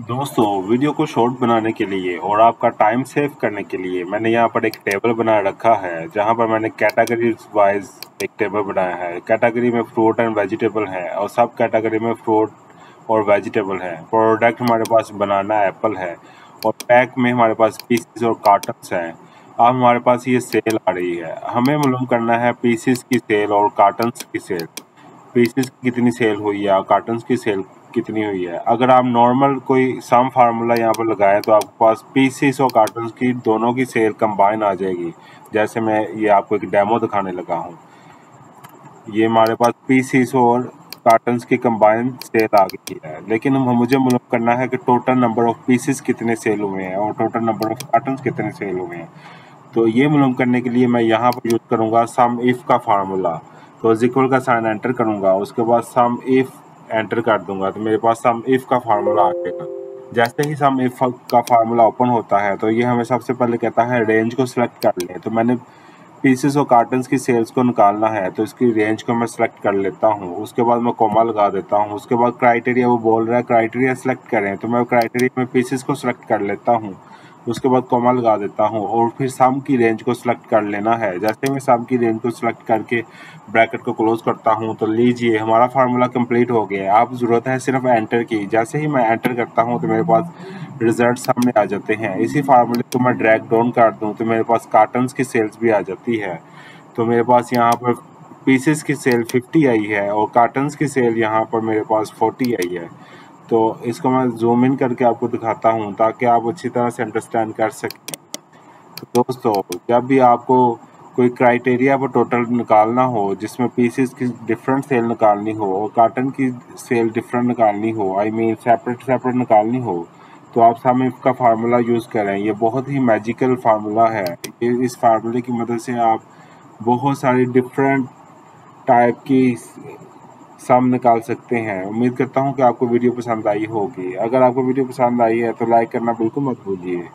दोस्तों वीडियो को शॉर्ट बनाने के लिए और आपका टाइम सेव करने के लिए मैंने यहाँ पर एक टेबल बना रखा है, जहाँ पर मैंने कैटेगरी वाइज एक टेबल बनाया है। कैटेगरी में फ्रूट एंड वेजिटेबल है और सब कैटेगरी में फ्रूट और वेजिटेबल है। प्रोडक्ट हमारे पास बनाना एप्पल है और पैक में हमारे पास पीसीस और कार्टन्स हैं। अब हमारे पास ये सेल आ रही है। हमें मालूम करना है पीसीस की सेल और कार्टन्स की सेल पीसेस कितनी सेल हुई है कार्टन्स की सेल कितनी हुई है? अगर आप नॉर्मल कोई सम फार्मूला यहाँ पर लगाएँ तो आपके पास पीसीस और कार्टन की दोनों की सेल कंबाइन आ जाएगी। जैसे मैं ये आपको एक डेमो दिखाने लगा हूँ। ये हमारे पास पीसीस और कार्टन्स की कंबाइन सेल आ गई है। लेकिन मुझे मालूम करना है कि टोटल नंबर ऑफ़ पीसीस कितने सेल हुए हैं और टोटल नंबर ऑफ़ कार्टन कितने सेल हुए हैं। तो ये मालूम करने के लिए मैं यहाँ पर यूज़ करूँगा सम इफ़ का फार्मूला तो इक्वल का साइन एंटर करूँगा। उसके बाद सम इफ़ एंटर कर दूँगा तो मेरे पास सम इफ़ का फार्मूला आ जाएगा। जैसे ही सम इफ़ का फार्मूला ओपन होता है तो ये हमें सबसे पहले कहता है रेंज को सिलेक्ट कर ले। तो मैंने पीसेस और कार्टन्स की सेल्स को निकालना है तो इसकी रेंज को मैं सिलेक्ट कर लेता हूँ। उसके बाद मैं कोमा लगा देता हूँ। उसके बाद क्राइटेरिया वो बोल रहा है क्राइटेरिया सेलेक्ट करें तो मैं क्राइटेरिया में पीसेस को सिलेक्ट कर लेता हूँ। उसके बाद कॉमा लगा देता हूँ और फिर सम की रेंज को सिलेक्ट कर लेना है। जैसे मैं सम की रेंज को सिलेक्ट करके ब्रैकेट को क्लोज करता हूँ तो लीजिए, हमारा फार्मूला कंप्लीट हो गया आप ज़रूरत है सिर्फ़ एंटर की। जैसे ही मैं एंटर करता हूँ तो मेरे पास रिज़ल्ट सामने आ जाते हैं। इसी फार्मूले को मैं ड्रैग डाउन कर दूँ तो मेरे पास कार्टन्स की सेल्स भी आ जाती है। तो मेरे पास यहाँ पर पीसेस की सेल 50 आई है और कार्टन्स की सेल यहाँ पर मेरे पास 40 आई है। तो इसको मैं जूम इन करके आपको दिखाता हूँ ताकि आप अच्छी तरह से अंडरस्टैंड कर सकें। तो दोस्तों, जब भी आपको कोई क्राइटेरिया पर टोटल निकालना हो, जिसमें पीसेस की डिफरेंट सेल निकालनी हो और कार्टन की सेल डिफरेंट निकालनी हो आई मीन सेपरेट सेपरेट निकालनी हो तो आप सामने इसका फार्मूला यूज़ करें। ये बहुत ही मैजिकल फार्मूला है। इस फार्मूले की मदद से आप बहुत सारी डिफरेंट टाइप की सम निकाल सकते हैं। उम्मीद करता हूँ कि आपको वीडियो पसंद आई होगी। अगर आपको वीडियो पसंद आई है तो लाइक करना बिल्कुल मत भूलिए।